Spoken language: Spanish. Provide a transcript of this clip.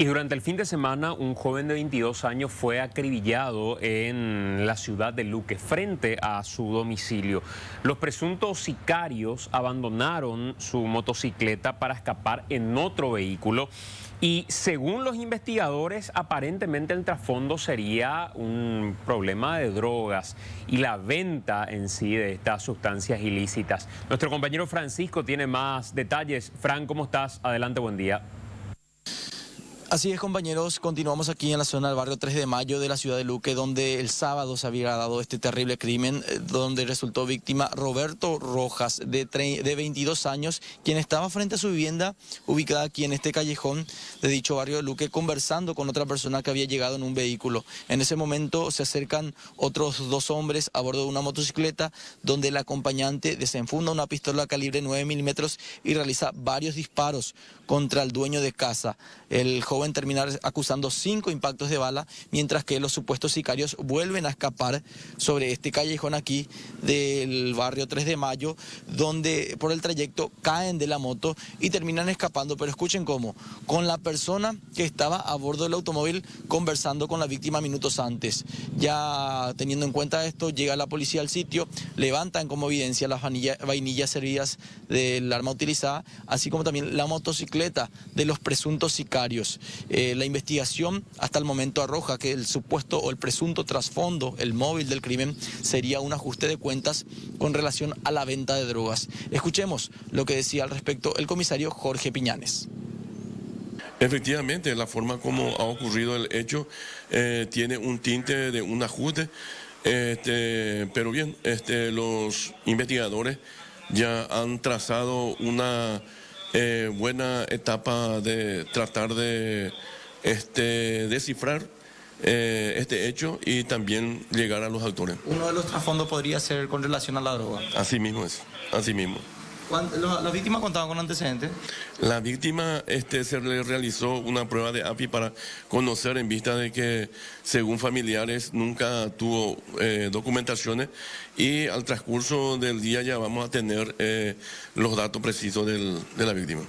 Y durante el fin de semana, un joven de 22 años fue acribillado en la ciudad de Luque frente a su domicilio. Los presuntos sicarios abandonaron su motocicleta para escapar en otro vehículo y según los investigadores, aparentemente el trasfondo sería un problema de drogas y la venta en sí de estas sustancias ilícitas. Nuestro compañero Francisco tiene más detalles. Fran, ¿cómo estás? Adelante, buen día. Así es, compañeros, continuamos aquí en la zona del barrio 3 de Mayo de la ciudad de Luque, donde el sábado se había dado este terrible crimen, eh, donde resultó víctima Roberto Rojas, de, de 22 años, quien estaba frente a su vivienda, ubicada aquí en este callejón de dicho barrio de Luque, conversando con otra persona que había llegado en un vehículo. En ese momento se acercan otros dos hombres a bordo de una motocicleta, donde el acompañante desenfunda una pistola calibre 9 milímetros y realiza varios disparos contra el dueño de casa. El joven en terminar acusando cinco impactos de bala, mientras que los supuestos sicarios vuelven a escapar sobre este callejón aquí del barrio 3 de Mayo, donde por el trayecto caen de la moto y terminan escapando. Pero escuchen cómo, con la persona que estaba a bordo del automóvil conversando con la víctima minutos antes. Ya teniendo en cuenta esto, llega la policía al sitio, levantan como evidencia las vainillas servidas del arma utilizada, así como también la motocicleta de los presuntos sicarios. Eh, la investigación hasta el momento arroja que el supuesto o el presunto trasfondo, el móvil del crimen, sería un ajuste de cuentas con relación a la venta de drogas. Escuchemos lo que decía al respecto el comisario Jorge Piñanes. Efectivamente, la forma como ha ocurrido el hecho eh, tiene un tinte de un ajuste, este, pero bien, este, los investigadores ya han trazado una eh, buena etapa de tratar de este, descifrar eh, este hecho y también llegar a los autores. Uno de los trasfondos podría ser con relación a la droga. Así mismo es, así mismo. ¿La víctima contaba con antecedentes? La víctima este, se le realizó una prueba de API para conocer en vista de que, según familiares, nunca tuvo eh, documentaciones y al transcurso del día ya vamos a tener eh, los datos precisos de la víctima.